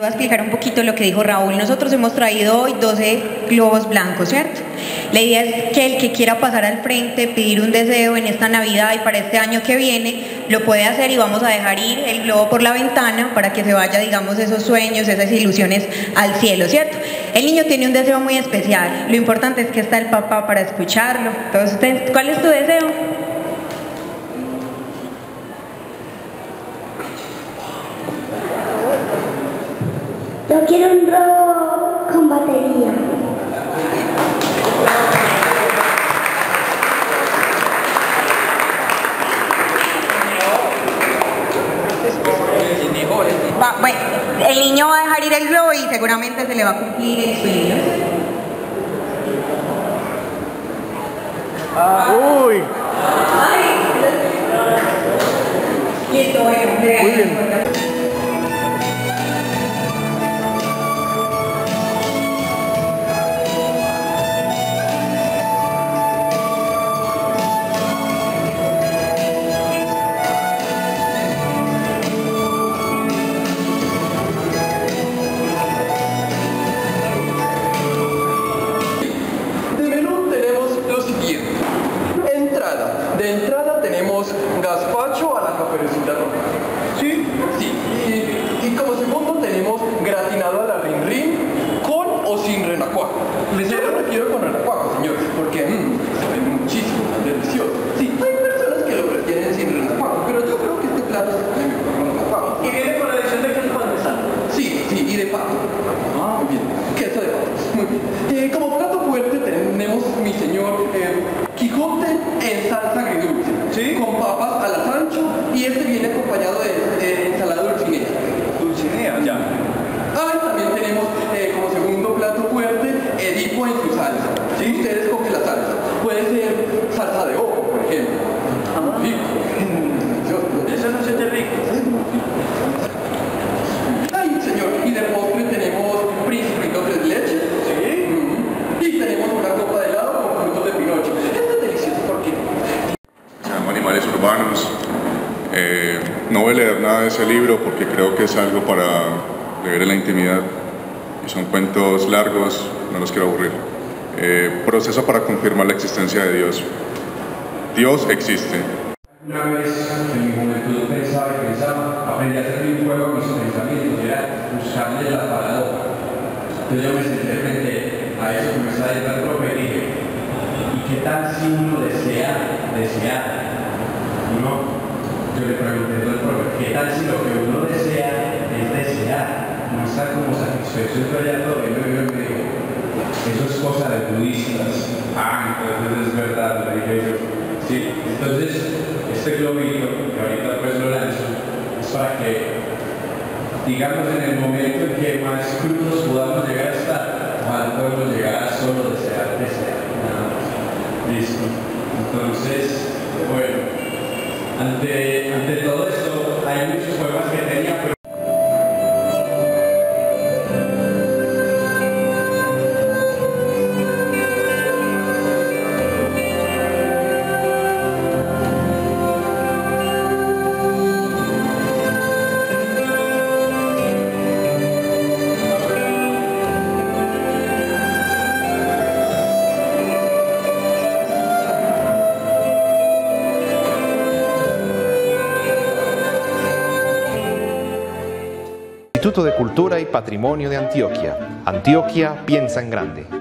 voy a explicar un poquito lo que dijo Raúl. Nosotros hemos traído hoy 12 globos blancos, ¿cierto? La idea es que el que quiera pasar al frente, pedir un deseo en esta Navidad y para este año que viene, lo puede hacer y vamos a dejar ir el globo por la ventana para que se vaya, digamos, esos sueños, esas ilusiones al cielo, ¿cierto? El niño tiene un deseo muy especial. Lo importante es que está el papá para escucharlo. Entonces, ¿cuál es tu deseo? Yo quiero un robot con batería. Va, bueno, el niño va a dejar ir el globo y seguramente se le va a cumplir el sueño. Uy, Listo, bueno, muy bien. En salsa agridulce. ¿Sí? Con papas al ancho y este viene acompañado de eh, ensalada dulcinea. Dulcinea, ya. Ah, y también tenemos eh, como segundo plato fuerte Edipo en su salsa. ¿Sí? Usted escoge la salsa. Puede ser salsa de ojo, por ejemplo. Ah. Rico. Delicioso. Eso no se te rico. Ay, señor, y de postre tenemos principito tres leches. Sí. Mm. Y tenemos una copa de helado con frutos de pinocho. Esto es delicioso porque se llama Animales Urbanos. Eh, no voy a leer nada de ese libro porque creo que es algo para leer en la intimidad. Y son cuentos largos, no los quiero aburrir. Eh, proceso para confirmar la existencia de Dios. Dios existe. Una vez en mi juventud pensaba y pensaba, aprendí a hacer un juego a mis pensamientos, era buscarle la paradoja. Entonces yo me senté frente a eso que me estaba diciendo el profe y dije, ¿y qué tal si uno desea, desear? Yo le pregunté al profe, ¿qué tal si lo que uno desea es desear? No está como satisfecho, y luego me dijo, eso es cosa de budistas. Ah, entonces es verdad, le dije yo. Sí, entonces este globito, que ahorita pues lo lanzo, es para que, digamos, en el momento en que más crudos podamos llegar a estar, ojalá podemos llegar a solo desear, desear, nada más. Listo. Entonces, bueno, ante, Instituto de Cultura y Patrimonio de Antioquia. Antioquia piensa en grande.